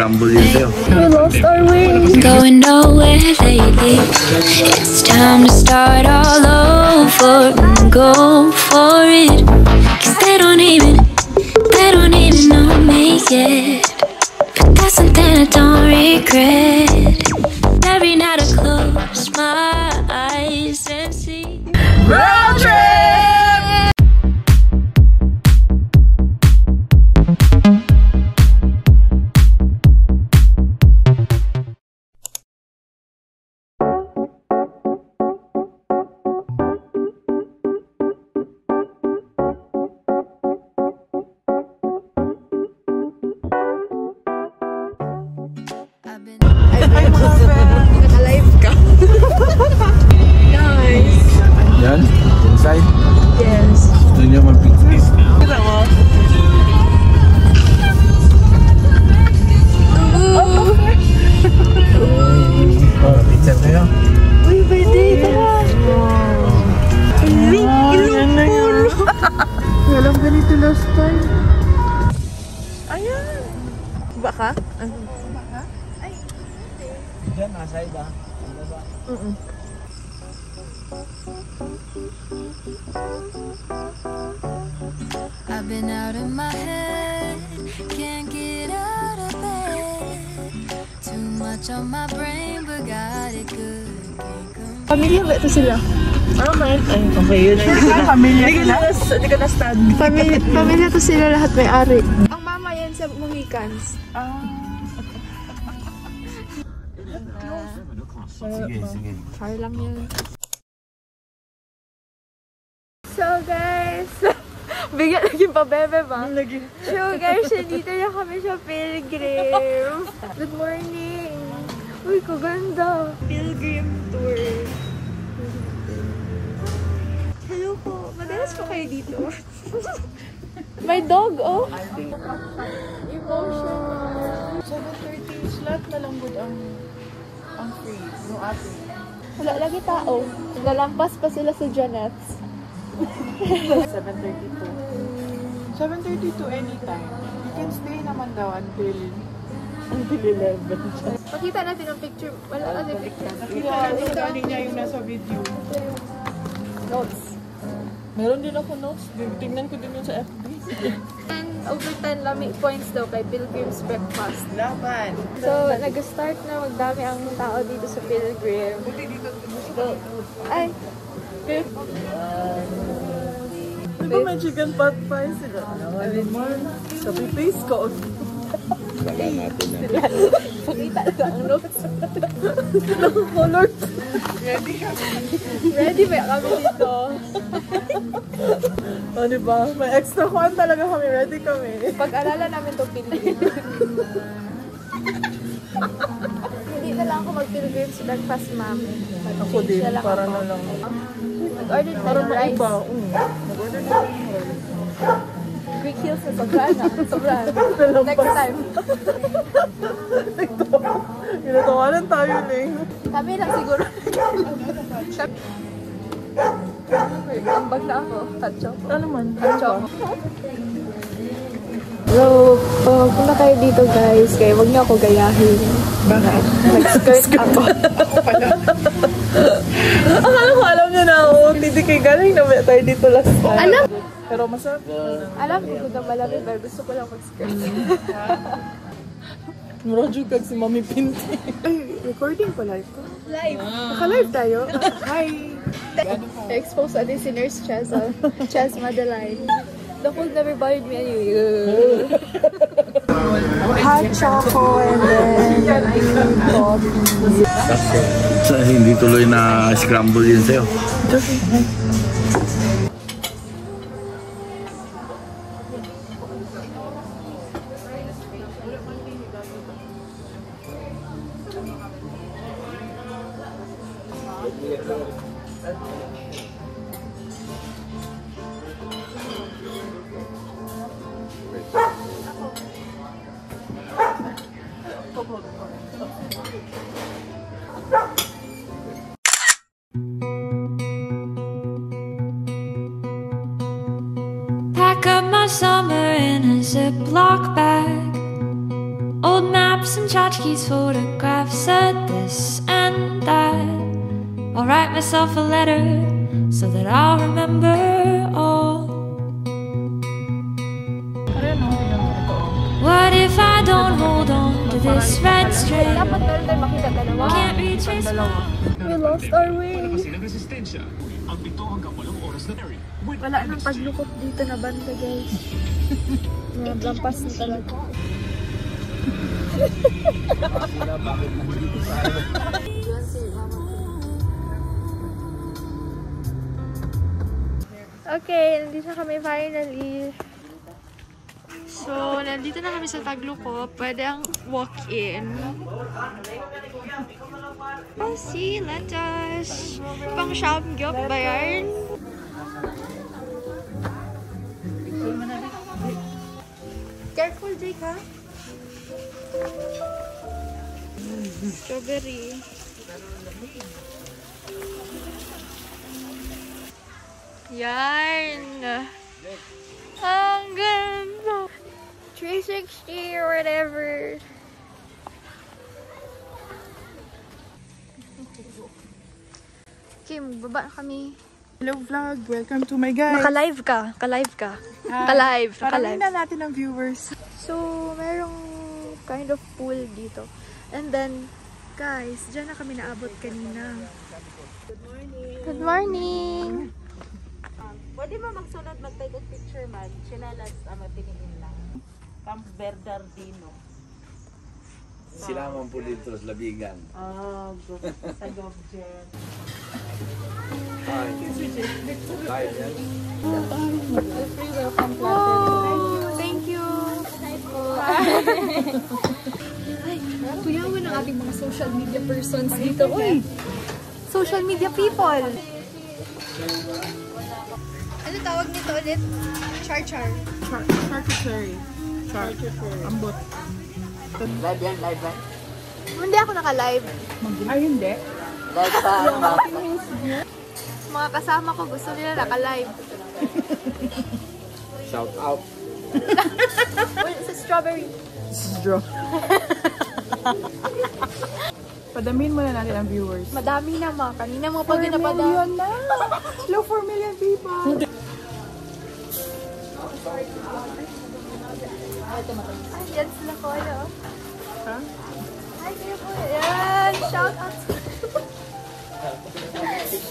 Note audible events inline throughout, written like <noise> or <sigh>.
na-scramble yun. We lost our way. Going nowhere lately. It's time to start all over and go for it. Cause they don't even, they don't even know me yet. But that's something I don't regret. Every night I close my eyes Nyo mag-picnic. Kita mo? Oh, picture kayo. Uy, pwede. Tara. Ilong, ilong pulo. Walang ganito last time. Ayan. Baka? Baka? Ay. Diyan, nasa iba. Mm-mm. I've been out of my head, can't get out of bed. Too much on my brain, but got it good. Pamilya ba ito sila? Ah, man. Ay, okay, yun. Pamilya sila? Hindi ka na-stand. Pamilya, <laughs> pamilya to sila lahat may ari. Ang mama yan sa Mohicans. Sige, sige. Try lang yun. Bigyan naging pabebe ba? So guys, nandito na kami sa Pilgrim. Good morning. Uy, kaganda. Pilgrim tour. Hello po. Madalas po kayo dito. <laughs> May dog, oh. Emotion. 7.30 slot na lang good ang ang free. Yung ating. Wala lagi tao. Nalampas pa sila sa Janet's. 7.32. 7.32 anytime. You can stay naman daw until until 11. Pakita natin ang picture. Wala kasi picture. Nakita natin galing niya yung nasa video. Notes. Meron din ako notes. Tingnan ko din yun sa FB. And over 10 lami points daw kay Pilgrim's Breakfast. Laban. So, nag-start na magdami ang tao dito sa Pilgrim. Buti dito. Ay, Di ba may chicken pot pie sila? Naman. Sabi face ko. Baka natin na. pakita na ang notes. Colored. Ready ka? Ready ba kami dito? O, di ba? May extra kwan talaga kami. Ready kami. Pag-alala namin to Pilgrim. Na lang ako mag-Pilgrim's Breakfast, ma'am. Ako din. Na lang Para ako. na lang. Nag-order na ng rice. maiba. Mm. Nag-order na ng rice. Greek Hills na sobra na. Sobra. <laughs> Next time. Ginatawanan tayo, Ling. Kami lang siguro. Ambag na ako. Tatcho. Ano man? Tatcho. So, uh, punta tayo dito guys. Kaya wag niyo ako gayahin. Bakit? Nag-skirt ako. <laughs> Akala ko alam niyo na ako. Hindi kay galing na may tayo dito last time. Alam! Pero masarap. Alam ko kung na malamig pero gusto ko lang mag-skirt. <laughs> Murado kag si Mami Pinti. Ay, recording pala ito. Live. Naka-live tayo? Hi! I-expose sa listeners, Chaz. ah. Chaz Madeline. The cold never bothered me anyway. <laughs> Hot choco and then coffee. Sa hindi tuloy na scramble yun sa'yo. Pack up my summer in a Ziploc bag. Old maps and tchotchkes, photographs, said this and that. I'll write myself a letter so that I'll remember all. What if I don't hold on to this red string? Can't retrace my We lost our way. Wala nang paglukot dito na banda, guys. Mga lampas na talaga. <laughs> Okay, nandito na kami finally. So, nandito na kami sa Tagluko. Pwede ang walk-in. Pasi, lettuce. Pang Shamgyop ba yan? Careful, Jake, ha? Strawberry. Yarn! Ang ganda! 360 or whatever. Okay, magbaba na kami. Hello vlog, welcome to my guys. Naka-live ka. Ka-live ka. Hi. Ka-live. Parang Naka-live. na natin ang viewers. So, merong kind of pool dito. And then, guys, dyan na kami naabot kanina. Good morning. Good morning. Pwede mo magsunod, mag-take a picture man. Chinalas, ama, tingin lang. Camp Bernardino. Sila man po dito sa Labigan. Oh, good. Sa Gobjen. Live yan. Oh, thank you. Ay, tuyawan ang ating mga social media persons dito. Uy! Social media people! Ano tawag nito ulit? Char-char. Char charcuterie. Char Ambot. Live yan, live yan. Hindi ako naka-live. Ay, hindi. Live pa. Mga kasama ko gusto nila naka-live. Shout out. <laughs> Uy, sa strawberry. Draw. Padamin muna natin ang viewers. Madami na ma. Kanina mo pa 4 ginapada. million na! Hello, 4 million people! Ay, yan sila ko. Ano? Ha? Hi, kayo! Shout out!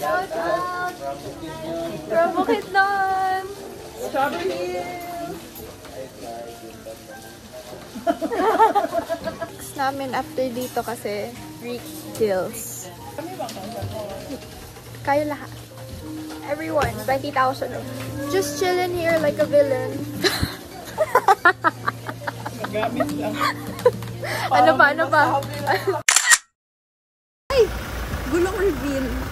Shout out! Strawberry! Next namin after dito kasi Rick Hills. Kayo lahat. Everyone, 20,000. Just chilling here like a villain. Nagamit lang. <laughs> ano ba, ano ba? Ay! Gulong reveal.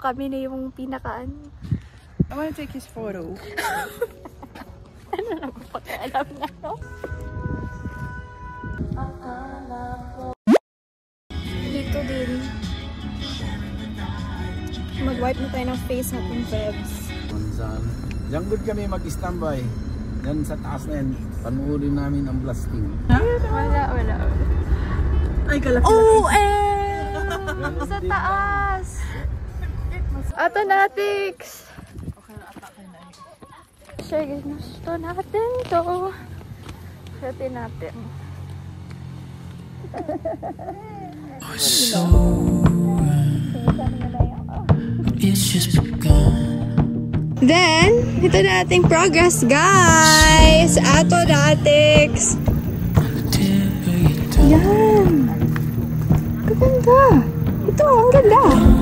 Kami na yung pinakaan. I wanna take his photo. <laughs> Alam na, no? Dito din. Mag-wipe na tayo ng face natin. Saan? Diyan good kami mag-standby. Yan sa taas na yan. Panuorin namin ang blasting. Wala, wala, wala. Ay, kalaki. Oh, eh! Sa taas! Ato natix! Sige, gusto natin to. Shootin natin. It's just begun. Then, ito na ating progress, guys! Ato natix! Yan. Gaganda. Ito, ang ganda.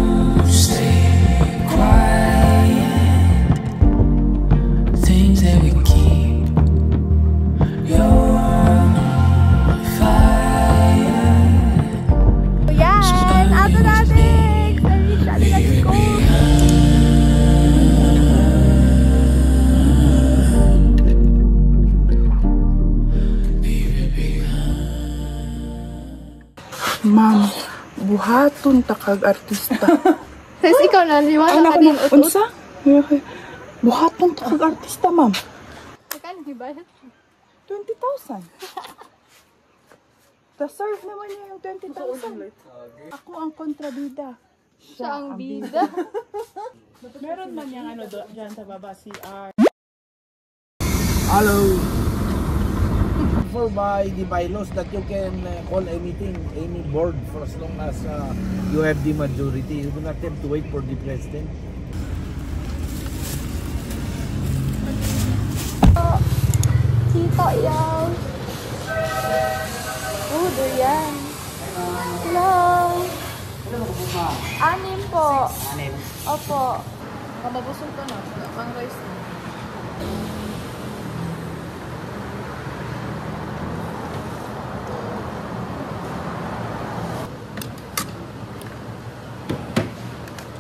Ma'am, buhaton takag artista. <laughs> Tapos ikaw na, Anak ka din utot. unsa? Buhaton takag artista, ma'am. Magkano gibayad? 20,000. Deserve naman niya yung 20,000. Ako ang kontrabida. Siya ang bida. <laughs> Meron man yung ano do, dyan sa baba, CR. Hello. For by the bylaws that you can uh, call anything, any board for as long as uh, you have the majority. You do not have to wait for the president. Kita yan. Oh, durian. Hello. Anim po. Anim? Opo. Kamabusog ka na. Pang rice na.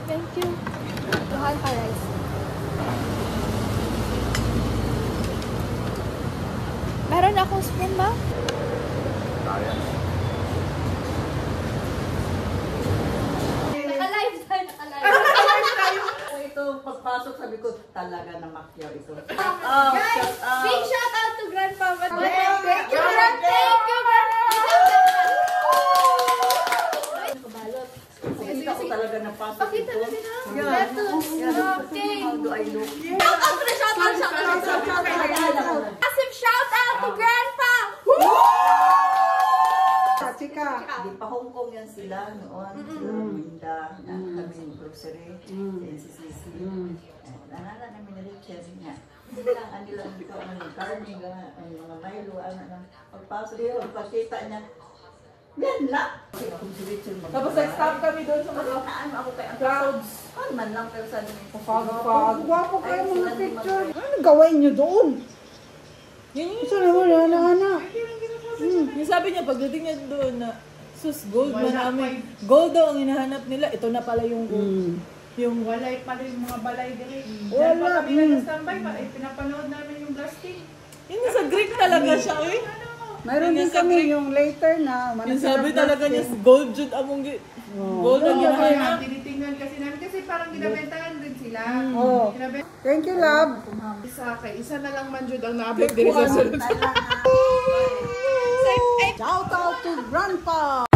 Thank you. Mahal ka rice. Meron akong spoon ba? Nakalive tayo, nakalive. <laughs> Ito, pagpasok sabi ko, talaga na makyaw ito. Guys, big shout out to Grandpa. Thank you, Grandpa. Thank you, talaga napasok Pakita ito. na din ah. Lettuce. Okay. How do I look? Shout out to the shout out, shout out, shout out. Massive shout out to Grandpa. Di pa Hong Kong yan sila noon. Sila Linda, na kami yung grocery, yan si Sisi. Nanala namin na Richard niya. Hindi lang, ano lang, hindi ko ano, karne, ang mga Milo, ano na. Pagpasok ko, pagkita niya, yan mag- Tapos nag-stop kami doon sa mga Ano ako kay ang clouds. Ano man lang, pero niya, Pag-pag. Gwapo kayo Ay, mga picture. Ano gawin niyo doon? Ito naman, wala na. Yung sabi niya, pagdating niya doon na, sus, gold na namin. Gold daw ang hinahanap nila. Ito na pala yung gold. Yung Walay pala yung mga balay dili. Wala, kami nag-standby, pa, eh, pinapanood namin yung blasting. yun nasa Greek talaga siya, eh. Mayroon din kami yung later na. Yung sabi talaga niya, gold jud among gi- gold ang hinahanap. tinitingnan kasi namin kasi parang ginabentahan sila. Oh. Ginabenta Thank you, love. isa kay isa na lang man jud ang naabot diri sa sunod. <laughs> Shout out to Grandpa.